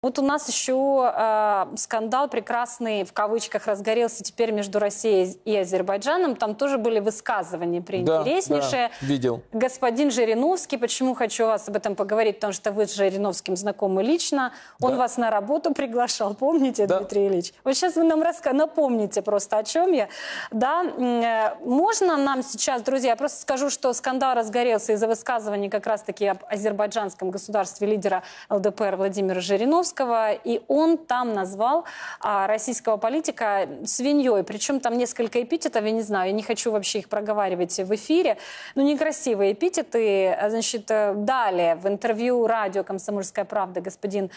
Вот у нас еще э, скандал прекрасный, в кавычках, разгорелся теперь между Россией и Азербайджаном. Там тоже были высказывания преинтереснейшие. Да, да, видел. Господин Жириновский, почему хочу вас об этом поговорить, потому что вы с Жириновским знакомы лично. Он да. вас на работу приглашал, помните, да. Дмитрий Ильич? Вот сейчас вы нам раска... напомните просто, о чем я. Да, э, можно нам сейчас, друзья, я просто скажу, что скандал разгорелся из-за высказываний как раз-таки об азербайджанском государстве лидера ЛДПР Владимира Жириновского Жириновского, и он там назвал а, российского политика свиньей. Причем там несколько эпитетов, я не знаю, я не хочу вообще их проговаривать в эфире, но некрасивые эпитеты. Значит, э, далее в интервью радио «Комсомольская правда» господин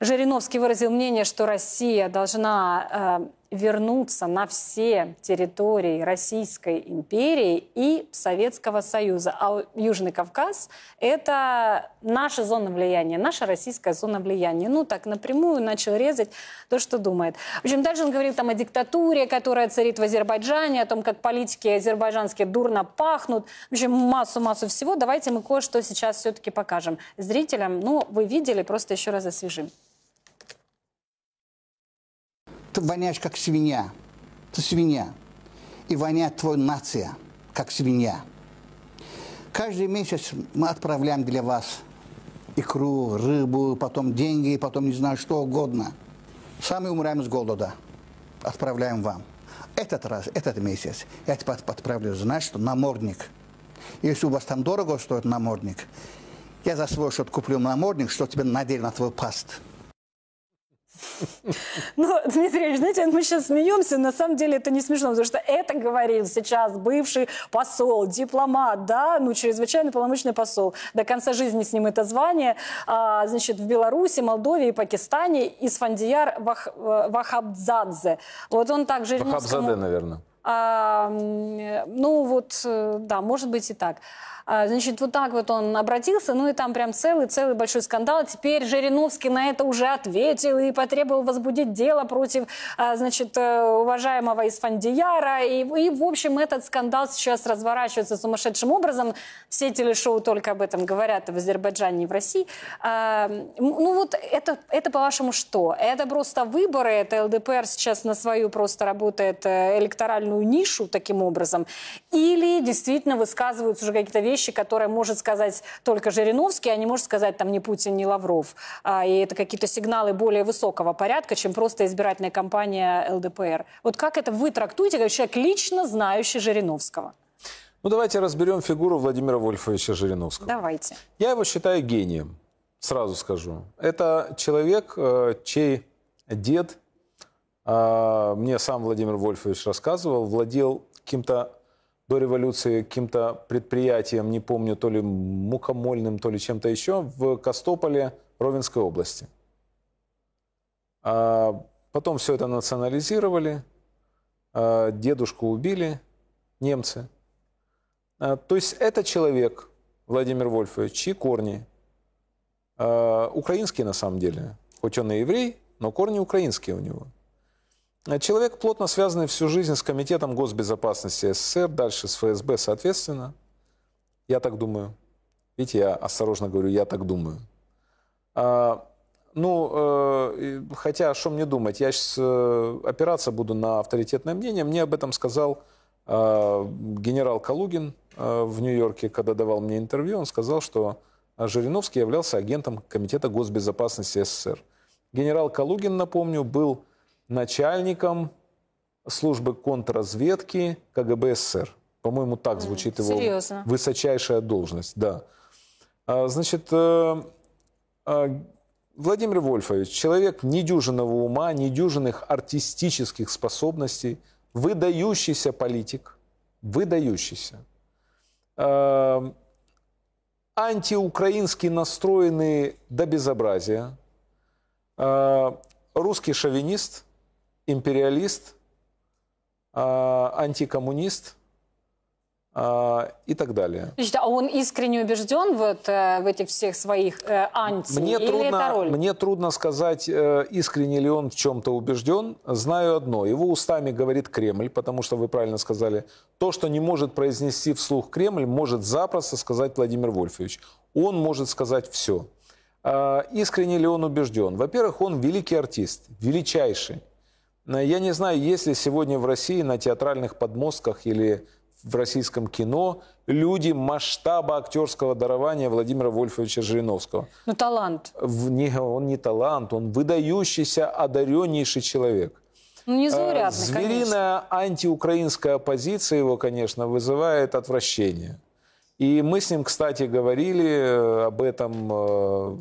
Жириновский выразил мнение, что Россия должна э, вернуться на все территории Российской империи и Советского Союза. А Южный Кавказ – это наша зона влияния, наша российская зона влияния. Ну, так напрямую начал резать то, что думает. В общем, дальше он говорил там о диктатуре, которая царит в Азербайджане, о том, как политики азербайджанские дурно пахнут. В общем, массу-массу всего. Давайте мы кое-что сейчас все-таки покажем зрителям. Ну, вы видели, просто еще раз освежим. Ты воняешь, как свинья. Ты свинья. И воняет твоя нация, как свинья. Каждый месяц мы отправляем для вас икру, рыбу, потом деньги, потом не знаю что угодно. Сами умираем с голода. Отправляем вам. Этот раз, этот месяц, я тебя отправлю, знаешь, что намордник. Если у вас там дорого стоит намордник, я за свой счет куплю намордник, что тебе надели на твой паст. Ну, Дмитрий Ильич, знаете, мы сейчас смеемся, на самом деле это не смешно, потому что это говорил сейчас бывший посол, дипломат, да, ну, чрезвычайно полномочный посол. До конца жизни с ним это звание. А, значит, в Беларуси, Молдове и Пакистане Исфандияр Вах, э, Вахабдзадзе. Вот он также... Вахабзаде, наверное. А, ну, вот, э, да, может быть и так. А, значит, вот так вот он обратился, ну и там прям целый-целый большой скандал. Теперь Жириновский на это уже ответил и потребовал возбудить дело против, а, значит, э, уважаемого Исфандияра. И, и, в общем, этот скандал сейчас разворачивается сумасшедшим образом. Все телешоу только об этом говорят в Азербайджане, и в России. А, ну вот это, это по-вашему что? Это просто выборы, это ЛДПР сейчас на свою просто работает э, электоральную нишу таким образом? Или действительно высказываются уже какие-то вещи, вещи, которые может сказать только Жириновский, а не может сказать там ни Путин, ни Лавров. А, и это какие-то сигналы более высокого порядка, чем просто избирательная кампания ЛДПР. Вот как это вы трактуете, как человек, лично знающий Жириновского? Ну, давайте разберем фигуру Владимира Вольфовича Жириновского. Давайте. Я его считаю гением, сразу скажу. Это человек, э, чей дед, э, мне сам Владимир Вольфович рассказывал, владел каким-то до революции каким-то предприятием, не помню, то ли мукомольным, то ли чем-то еще, в Костополе Ровенской области. А потом все это национализировали, а дедушку убили немцы. А, то есть это человек, Владимир Вольфович, чьи корни а, украинские на самом деле. Хоть он и еврей, но корни украинские у него – Человек, плотно связанный всю жизнь с Комитетом госбезопасности СССР, дальше с ФСБ, соответственно. Я так думаю. Видите, я осторожно говорю, я так думаю. А, ну, э, хотя, что мне думать? Я сейчас э, опираться буду на авторитетное мнение. Мне об этом сказал э, генерал Калугин э, в Нью-Йорке, когда давал мне интервью. Он сказал, что Жириновский являлся агентом Комитета госбезопасности СССР. Генерал Калугин, напомню, был начальником службы контрразведки КГБ СССР. По-моему, так звучит его Серьезно? высочайшая должность. Да. А, значит, э, а, Владимир Вольфович, человек недюжинного ума, недюжинных артистических способностей, выдающийся политик, выдающийся, а, антиукраински настроенный до безобразия, русский шовинист – империалист, а, антикоммунист а, и так далее. Значит, а он искренне убежден вот, в этих всех своих э, анти? Мне, или трудно, это роль? мне трудно сказать, э, искренне ли он в чем-то убежден. Знаю одно. Его устами говорит Кремль, потому что вы правильно сказали, то, что не может произнести вслух Кремль, может запросто сказать Владимир Вольфович. Он может сказать все. А, искренне ли он убежден? Во-первых, он великий артист, величайший. Но Я не знаю, есть ли сегодня в России на театральных подмостках или в российском кино люди масштаба актерского дарования Владимира Вольфовича Жириновского. Ну, талант. В- не- он не талант, он выдающийся, одареннейший человек. Ну, Э, незаурядный, конечно. Звериная антиукраинская оппозиция его, конечно, вызывает отвращение. И мы с ним, кстати, говорили э, об этом э,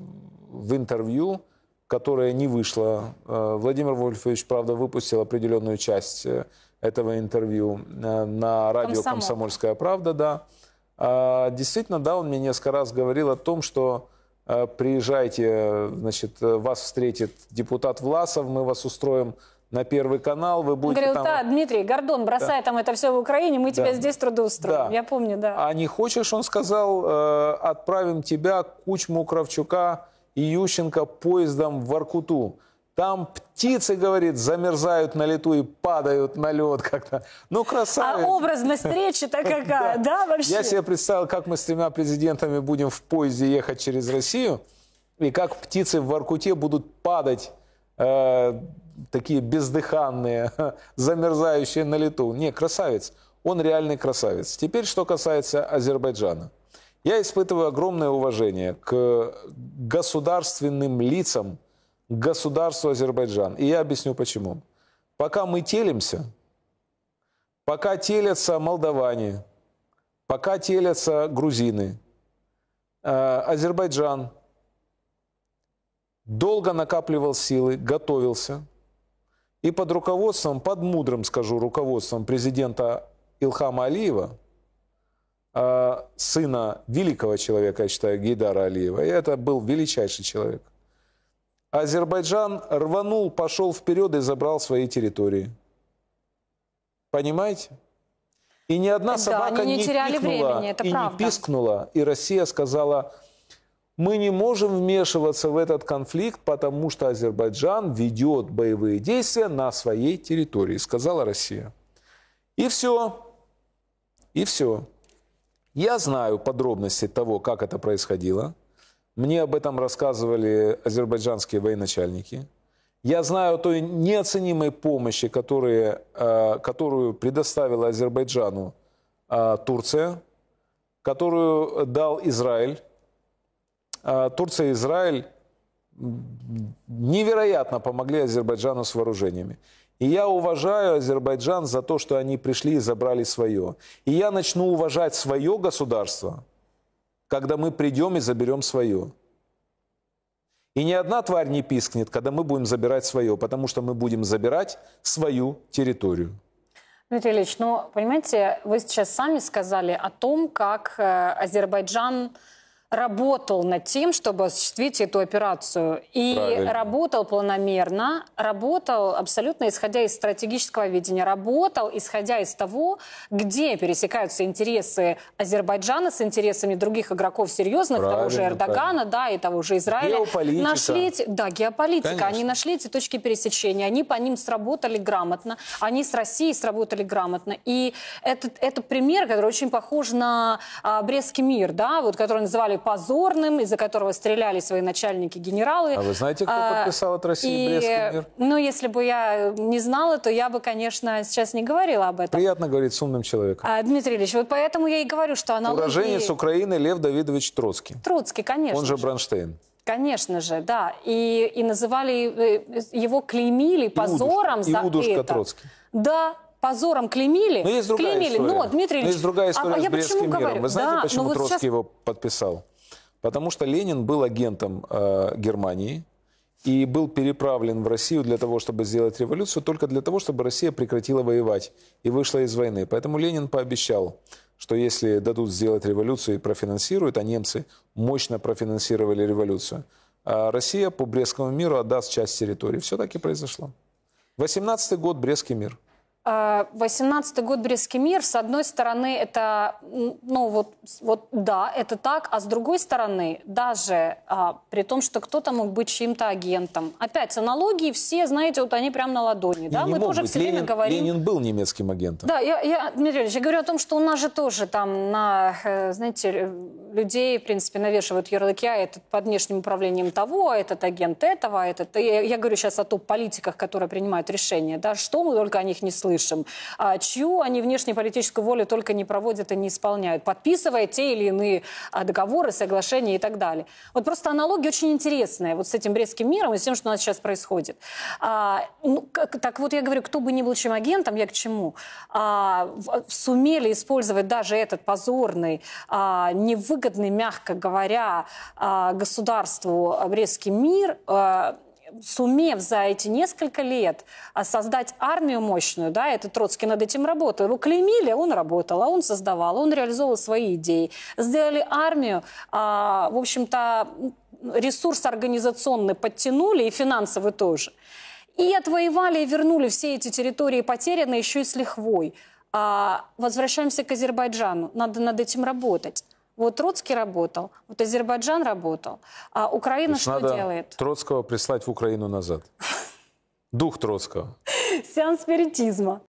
в интервью, которое не вышло. Э, Владимир Вольфович, правда, выпустил определенную часть э, этого интервью э, на радио «Комсомол». «Комсомольская правда», да. А, Действительно, да, он мне несколько раз говорил о том, что приезжайте, значит, вас встретит депутат Власов, мы вас устроим на Первый канал, вы будете говорил, там... да, Дмитрий, Гордон, бросай там это все в Украине, мы тебя Да. здесь трудоустроим. Да. Я помню, да. А не хочешь, он сказал, э, отправим тебя, Кучму, Кравчука и Ющенко поездом в Воркуту. Там птицы, говорит, замерзают на лету и падают на лед как-то. Ну, А красавец. образность встречи-то какая, да, вообще? Я себе представил, как мы с тремя президентами будем в поезде ехать через Россию, и как птицы в Воркуте будут падать, э, такие бездыханные, замерзающие на лету. Не, красавец. Он реальный красавец. Теперь, что касается Азербайджана. Я испытываю огромное уважение к государственным лицам, государству Азербайджан. И я объясню почему. Пока мы телимся, пока телятся молдаване, пока телятся грузины, э, Азербайджан долго накапливал силы, готовился. И под руководством, под мудрым, скажу, руководством президента Илхама Алиева, сына великого человека, я считаю, Гейдара Алиева, и это был величайший человек, Азербайджан рванул, пошел вперед и забрал свои территории. Понимаете? И ни одна Да, собака они не теряли пикнула времени, это и правда. не пискнула. И Россия сказала, мы не можем вмешиваться в этот конфликт, потому что Азербайджан ведет боевые действия на своей территории, сказала Россия. И все. И все. Я знаю подробности того, как это происходило. Мне об этом рассказывали азербайджанские военачальники. Я знаю о той неоценимой помощи, которые, э, которую предоставила Азербайджану э, Турция, которую дал Израиль. Э, Турция и Израиль невероятно помогли Азербайджану с вооружениями. И я уважаю Азербайджан за то, что они пришли и забрали свое. И я начну уважать свое государство, когда мы придем и заберем свое. И ни одна тварь не пискнет, когда мы будем забирать свое, потому что мы будем забирать свою территорию. Дмитрий Ильич, ну, понимаете, вы сейчас сами сказали о том, как э, Азербайджан работал над тем, чтобы осуществить эту операцию. И Правильно. работал планомерно, работал абсолютно исходя из стратегического видения, работал исходя из того, где пересекаются интересы Азербайджана с интересами других игроков серьезных, того же Правильно, Эрдогана, да, и того же Израиля. Геополитика. Нашли, эти- да, геополитика. Конечно. Они нашли эти точки пересечения, они по ним сработали грамотно, они с Россией сработали грамотно. И это, это пример, который очень похож на а, Брестский мир, да, вот, который называли позорным, из-за которого стреляли свои начальники, генералы. А вы знаете, кто А, подписал от России и, Брестский мир? Ну, если бы я не знала, то я бы, конечно, сейчас не говорила об этом. Приятно говорить с умным человеком. А, Дмитрий Ильич, вот поэтому я и говорю, что аналогии... Уроженец Украины Лев Давидович Троцкий. Троцкий, конечно. Он же. Бронштейн. Конечно же, да. И, и называли, э, его клеймили позором за Иудушка это. Троцкий. Да, позором клеймили. Но есть другая клеймили. история. Но, Дмитрий Но Ильич, есть другая а- история а, с я Брестским миром. говорю? Вы знаете, Да, почему но вот Троцкий сейчас- его подписал? Потому что Ленин был агентом э, Германии и был переправлен в Россию для того, чтобы сделать революцию, только для того, чтобы Россия прекратила воевать и вышла из войны. Поэтому Ленин пообещал, что если дадут сделать революцию и профинансируют, а немцы мощно профинансировали революцию, а Россия по Брестскому миру отдаст часть территории. Все так и произошло. 18 год Брестский мир. А, 18-й год Брестский мир, с одной стороны, это, ну вот, вот да, это так, а с другой стороны, даже а, при том, что кто-то мог быть чьим-то агентом. Опять, аналогии все, знаете, вот они прям на ладони, да, Не мы тоже быть. все время Ленин, говорим... Ленин был немецким агентом. Да, я, я, Дмитрий Ильич, я говорю о том, что у нас же тоже там на, э, знаете, людей, в принципе, навешивают ярлыки, а этот под внешним управлением того, а этот агент этого, а этот... Я, я говорю сейчас о топ-политиках, которые принимают решения, да, что мы только о них не слышим, а, чью они внешнеполитическую волю только не проводят и не исполняют, подписывая те или иные а, договоры, соглашения и так далее. Вот просто аналогия очень интересная вот с этим Брестским миром и с тем, что у нас сейчас происходит. А, ну, как, так вот я говорю, кто бы ни был чем агентом, я к чему? А, сумели использовать даже этот позорный, а, невыгодный, мягко говоря, а, государству Брестский мир, а, сумев за эти несколько лет а, создать армию мощную, да, это Троцкий над этим работал. Его клеймили, он работал, а он создавал, он реализовывал свои идеи. Сделали армию, а, в общем-то, ресурс организационный подтянули и финансовый тоже. И отвоевали и вернули все эти территории потерянные еще и с лихвой. А, возвращаемся к Азербайджану. Надо над этим работать. Вот Троцкий работал, вот Азербайджан работал. А Украина что надо делает? Троцкого прислать в Украину назад. Дух Троцкого. Сеанс спиритизма.